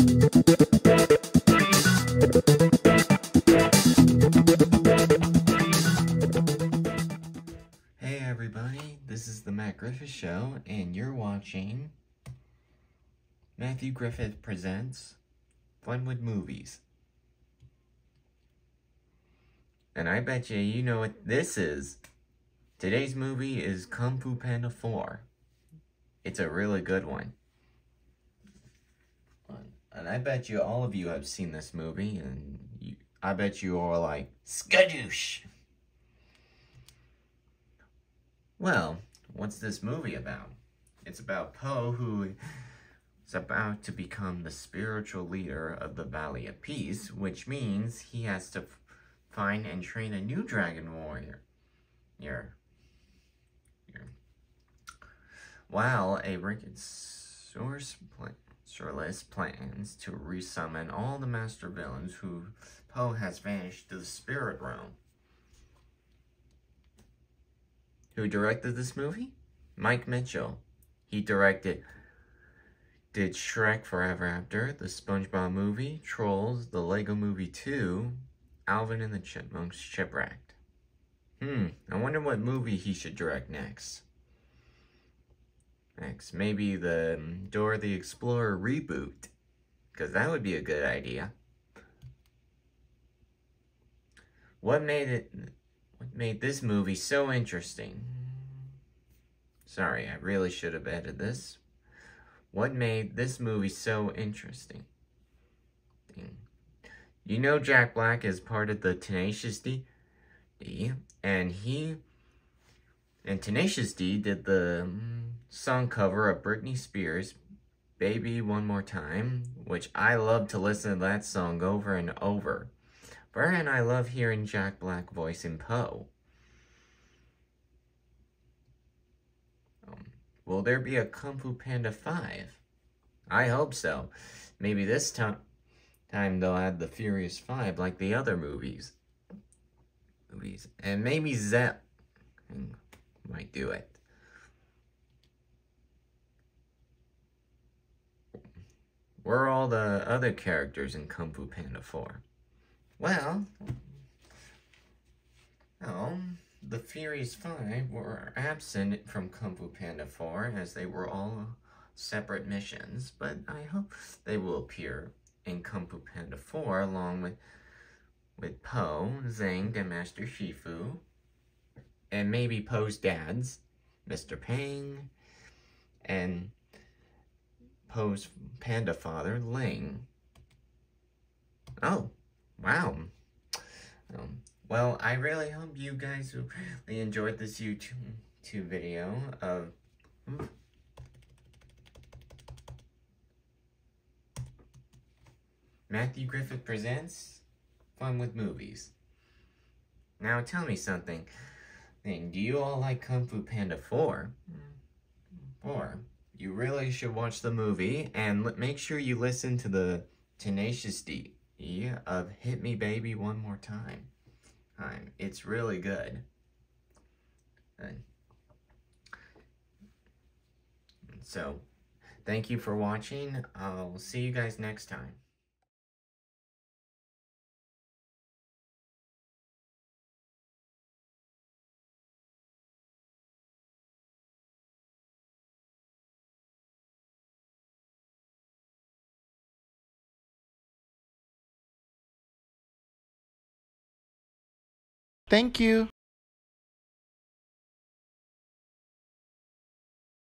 Hey everybody, this is the Matt Griffith Show, and you're watching Matthew Griffith Presents with Movies. And I bet you you know what this is. Today's movie is Kung Fu Panda 4. It's a really good one. And I bet you all of you have seen this movie, and you, I bet you are like, skadoosh! Well, what's this movie about? It's about Po, who is about to become the spiritual leader of the Valley of Peace, which means he has to find and train a new dragon warrior. Here. Here. While a wicked source sorceress plans to resummon all the master villains who Po has vanished to the spirit realm. Who directed this movie? Mike Mitchell. He directed did Shrek Forever After, the SpongeBob movie, Trolls, the Lego Movie 2, Alvin and the Chipmunks Shipwrecked. Hmm, I wonder what movie he should direct next. Next, maybe the um, Dora the Explorer reboot, because that would be a good idea. What made it what made this movie so interesting? Sorry, I really should have edited this. What made this movie so interesting? You know Jack Black is part of the Tenacious D, D, and he and Tenacious D did the um, song cover of Britney Spears' Baby One More Time, which I love to listen to that song over and over. And I love hearing Jack Black voice in Po. Um, will there be a Kung Fu Panda 5? I hope so. Maybe this time, time they'll add the Furious 5 like the other movies. Movies. And maybe Zep might do it. Where are all the other characters in Kung Fu Panda 4? Well, well, the Furious Five were absent from Kung Fu Panda 4 as they were all separate missions, but I hope they will appear in Kung Fu Panda 4 along with with Po, Zhang, and Master Shifu, and maybe Po's dads, Mr. Pang, and Po's panda father, Ling. Oh, Wow. Um, well, I really hope you guys really enjoyed this YouTube video of... Matthew Griffith Presents Fun with Movies. Now tell me something. Do you all like Kung Fu Panda 4? Mm. 4. You really should watch the movie and make sure you listen to the Tenacious D of Hit Me Baby One More Time. time. It's really good. And so, thank you for watching. I'll see you guys next time.